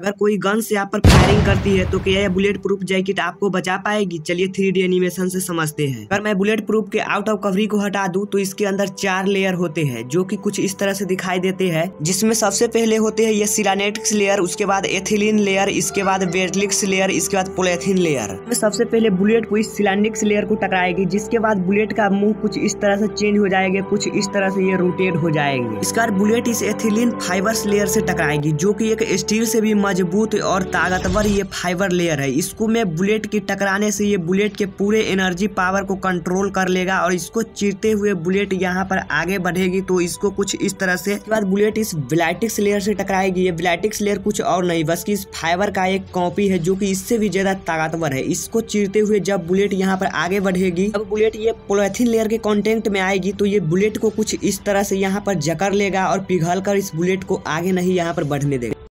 अगर कोई गन से आप पर फायरिंग करती है तो क्या यह बुलेट प्रूफ जैकेट आपको बचा पाएगी? चलिए थ्री डी एनिमेशन से समझते हैं। अगर मैं बुलेट प्रूफ के आउट ऑफ़ कवरी को हटा दूँ तो इसके अंदर चार लेयर होते हैं, जो कि कुछ इस तरह से दिखाई देते हैं। जिसमें सबसे पहले होते हैं ये सिलानेटिक्स लेयर, उसके बाद एथिलीन लेयर, इसके बाद वेटलिक्स लेयर, इसके बाद पोलेथिन लेयर। सबसे पहले बुलेट को इस सिलानिक्स लेयर को टकराएगी, जिसके बाद बुलेट का मुँह कुछ इस तरह से चेंज हो जाएगा, कुछ इस तरह से ये रोटेट हो जाएँगे। इसके बाद बुलेट इस एथिलीन फाइबर्स लेयर से टकराएगी, जो की एक स्टील से भी मज़बूत और ताकतवर ये फाइबर लेयर है। इसको में बुलेट की टकराने से ये बुलेट के पूरे एनर्जी पावर को कंट्रोल कर लेगा और इसको चीरते हुए बुलेट यहाँ पर आगे बढ़ेगी। तो इसको कुछ इस तरह से बाद बुलेट इस ब्लैटिक्स लेयर से टकराएगी। ये ब्लैटिक्स लेयर कुछ और नहीं, बस की इस फाइबर का एक कॉपी है जो की इससे भी ज़्यादा ताकतवर है। इसको चीरते हुए जब बुलेट यहाँ पर आगे बढ़ेगी अब बुलेट ये पोलिथिन लेयर के कॉन्टेंट में आएगी तो ये बुलेट को कुछ इस तरह से यहाँ पर जकड़ लेगा और पिघल कर इस बुलेट को आगे नहीं यहाँ पर बढ़ने देगा।